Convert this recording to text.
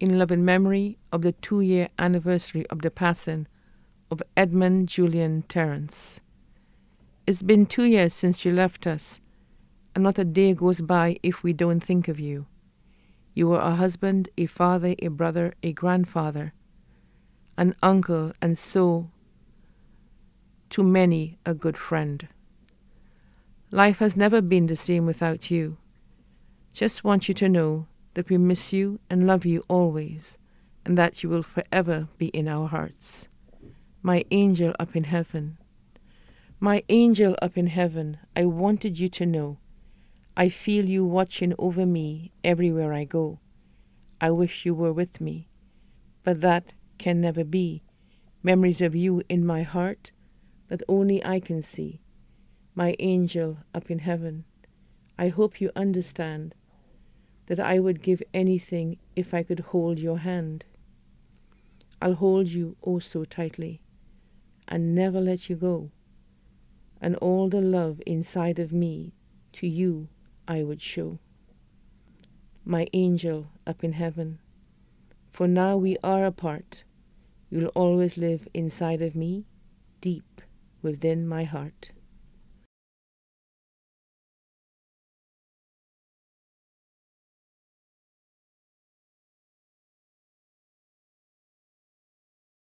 in loving memory of the two year anniversary of the passing of Edmund Julian Terrence. It's been two years since you left us, and not a day goes by if we don't think of you. You were a husband, a father, a brother, a grandfather, an uncle, and so to many a good friend. Life has never been the same without you. Just want you to know that we miss you and love you always, and that you will forever be in our hearts. My angel up in heaven. My angel up in heaven, I wanted you to know. I feel you watching over me everywhere I go. I wish you were with me, but that can never be. Memories of you in my heart that only I can see. My angel up in heaven, I hope you understand that I would give anything if I could hold your hand. I'll hold you oh so tightly and never let you go. And all the love inside of me to you I would show. My angel up in heaven, for now we are apart, you'll always live inside of me, deep within my heart.